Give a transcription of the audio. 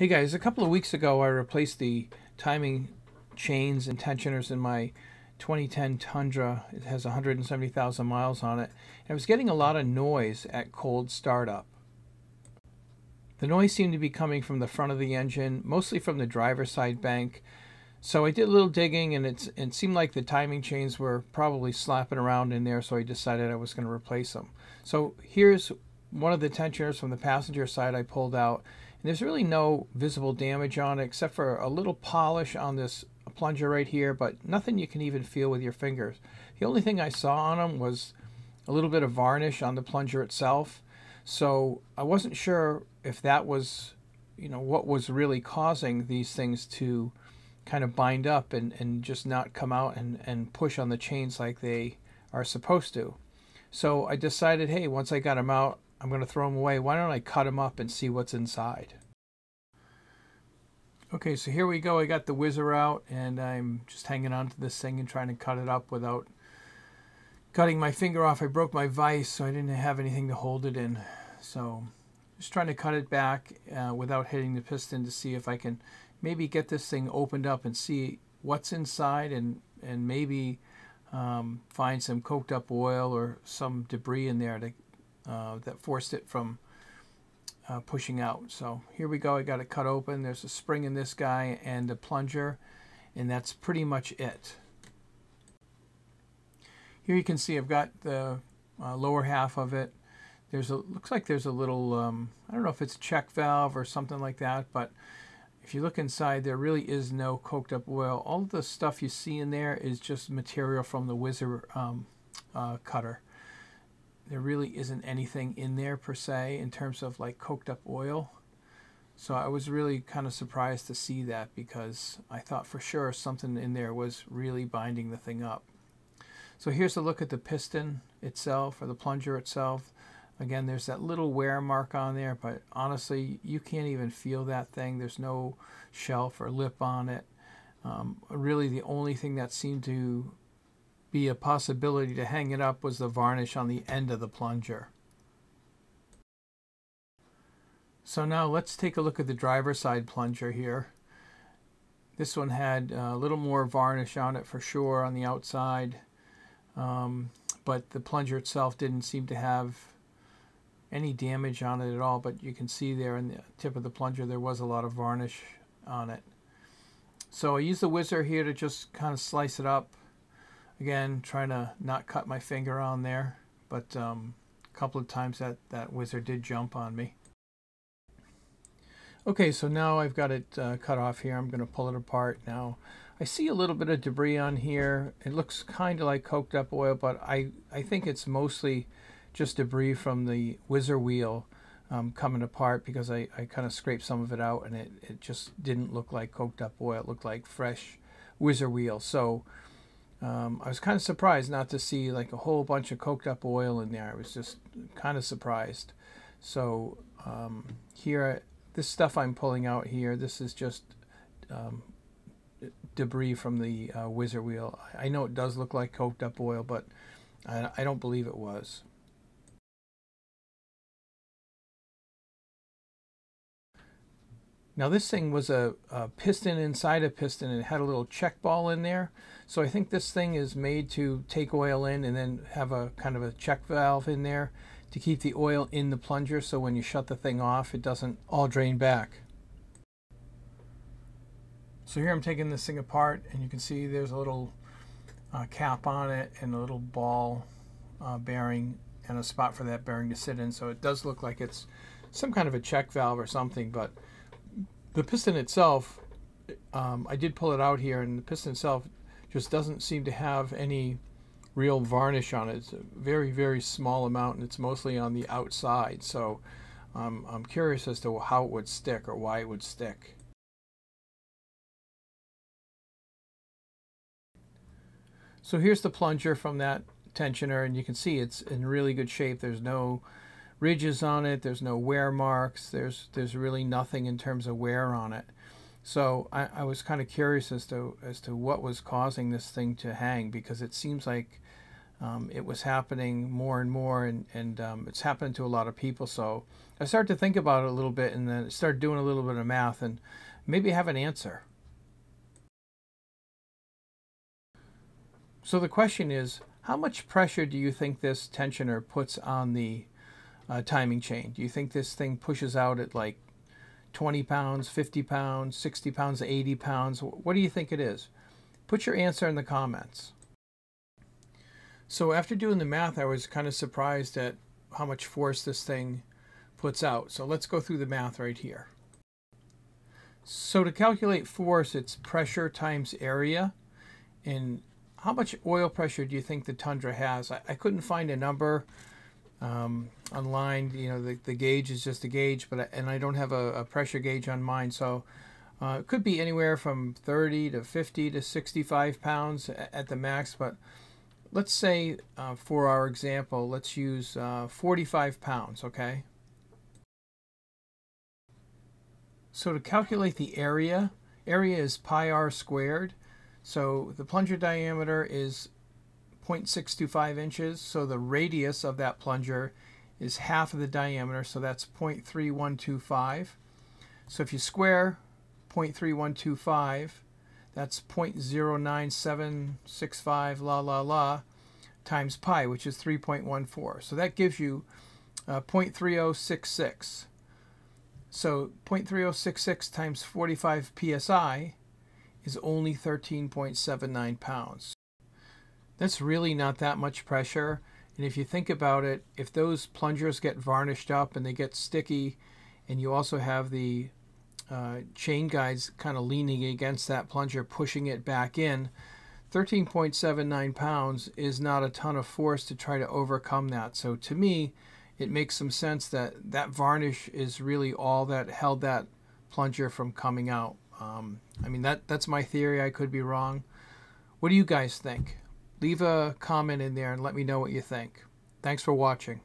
Hey guys, a couple of weeks ago I replaced the timing chains and tensioners in my 2010 Tundra. It has 170,000 miles on it. And I was getting a lot of noise at cold startup. The noise seemed to be coming from the front of the engine, mostly from the driver's side bank. So I did a little digging and it seemed like the timing chains were probably slapping around in there, so I decided I was going to replace them. So here's one of the tensioners from the passenger side I pulled out and there's really no visible damage on it except for a little polish on this plunger right here, but nothing you can even feel with your fingers. The only thing I saw on them was a little bit of varnish on the plunger itself. So I wasn't sure if that was, you know, what was really causing these things to kind of bind up and, and just not come out and, and push on the chains like they are supposed to. So I decided, hey, once I got them out, I'm going to throw them away. Why don't I cut them up and see what's inside? Okay, so here we go. I got the whizzer out and I'm just hanging on to this thing and trying to cut it up without cutting my finger off. I broke my vise, so I didn't have anything to hold it in. So just trying to cut it back uh, without hitting the piston to see if I can maybe get this thing opened up and see what's inside and, and maybe um, find some coked up oil or some debris in there to uh, that forced it from uh, pushing out. So here we go. I got it cut open. There's a spring in this guy and a plunger, and that's pretty much it. Here you can see I've got the uh, lower half of it. There's a looks like there's a little um, I don't know if it's a check valve or something like that, but if you look inside, there really is no coked up oil. All the stuff you see in there is just material from the Whizzer um, uh, cutter there really isn't anything in there per se in terms of like coked up oil. So I was really kind of surprised to see that because I thought for sure something in there was really binding the thing up. So here's a look at the piston itself or the plunger itself. Again, there's that little wear mark on there, but honestly, you can't even feel that thing. There's no shelf or lip on it. Um, really, the only thing that seemed to be a possibility to hang it up was the varnish on the end of the plunger. So now let's take a look at the driver side plunger here. This one had a little more varnish on it for sure on the outside, um, but the plunger itself didn't seem to have any damage on it at all, but you can see there in the tip of the plunger there was a lot of varnish on it. So I used the whizzer here to just kind of slice it up Again, trying to not cut my finger on there, but um, a couple of times that, that whizzer did jump on me. Okay, so now I've got it uh, cut off here. I'm going to pull it apart now. I see a little bit of debris on here. It looks kind of like coked up oil, but I, I think it's mostly just debris from the whizzer wheel um, coming apart because I, I kind of scraped some of it out and it, it just didn't look like coked up oil. It looked like fresh whizzer wheel. So um, I was kind of surprised not to see like a whole bunch of coked up oil in there. I was just kind of surprised. So um, here, this stuff I'm pulling out here, this is just um, debris from the uh, whizzer wheel. I know it does look like coked up oil, but I, I don't believe it was. Now this thing was a, a, piston inside a piston and it had a little check ball in there. So I think this thing is made to take oil in and then have a kind of a check valve in there to keep the oil in the plunger so when you shut the thing off it doesn't all drain back. So here I'm taking this thing apart and you can see there's a little uh, cap on it and a little ball uh, bearing and a spot for that bearing to sit in. So it does look like it's some kind of a check valve or something, but the piston itself, um, I did pull it out here, and the piston itself just doesn't seem to have any real varnish on it. It's a very, very small amount, and it's mostly on the outside. So um, I'm curious as to how it would stick or why it would stick. So here's the plunger from that tensioner, and you can see it's in really good shape. There's no ridges on it. There's no wear marks. There's there's really nothing in terms of wear on it. So I, I was kind of curious as to as to what was causing this thing to hang because it seems like um, it was happening more and more, and, and um, it's happened to a lot of people. So I started to think about it a little bit and then started doing a little bit of math and maybe have an answer. So the question is, how much pressure do you think this tensioner puts on the uh, timing chain? Do you think this thing pushes out at like 20 pounds, 50 pounds, 60 pounds, 80 pounds? What do you think it is? Put your answer in the comments. So after doing the math, I was kind of surprised at how much force this thing puts out. So let's go through the math right here. So to calculate force, it's pressure times area. And how much oil pressure do you think the Tundra has? I, I couldn't find a number um, online. You know, the, the gauge is just a gauge, but I, and I don't have a, a pressure gauge on mine. So uh, it could be anywhere from 30 to 50 to 65 pounds at the max, but let's say uh, for our example, let's use uh, 45 pounds, okay? So to calculate the area, area is pi r squared. So the plunger diameter is 0.625 inches. So the radius of that plunger is half of the diameter. So that's 0.3125. So if you square 0.3125, that's 0.09765 la la la times pi, which is 3.14. So that gives you uh, 0.3066. So 0.3066 times 45 psi is only 13.79 pounds. That's really not that much pressure. And if you think about it, if those plungers get varnished up and they get sticky, and you also have the uh, chain guides kind of leaning against that plunger, pushing it back in, 13.79 pounds is not a ton of force to try to overcome that. So to me, it makes some sense that that varnish is really all that held that plunger from coming out. Um, I mean, that that's my theory. I could be wrong. What do you guys think? Leave a comment in there and let me know what you think. Thanks for watching.